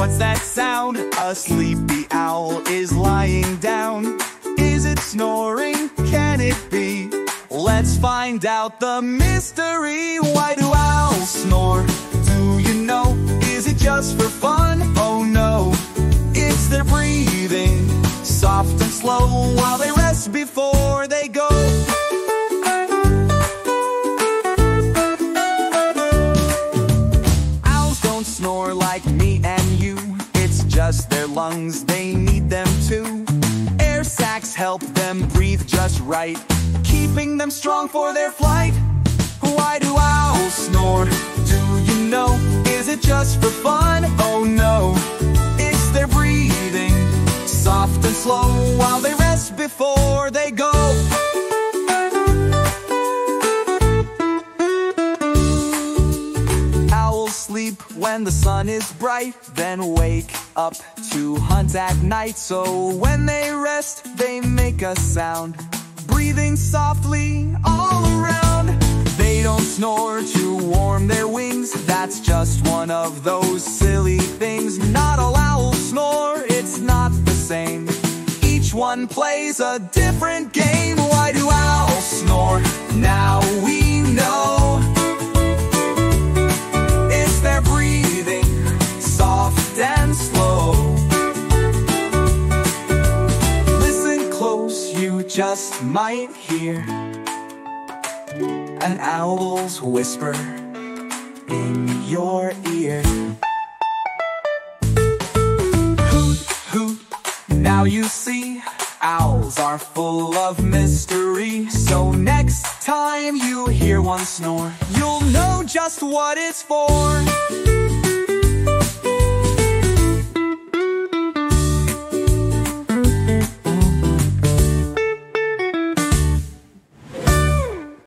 What's that sound? A sleepy owl is lying down. Is it snoring? Can it be? Let's find out the mystery. Why do owls snore? Do you know? Is it just for fun? Oh no, it's their breathing, soft and slow, while they rest before lungs, they need them too. Air sacs help them breathe just right, keeping them strong for their flight. Why do owls snore? Do you know? Is it just for fun? Oh no, it's their breathing, soft and slow, while they rest before they go. When the sun is bright, then wake up to hunt at night. So when they rest, they make a sound, breathing softly all around. They don't snore to warm their wings, that's just one of those silly things. Not all owls snore, it's not the same. Each one plays a different game. Why just might hear an owl's whisper in your ear. Hoot, hoot, now you see. Owls are full of mystery. So next time you hear one snore, you'll know just what it's for.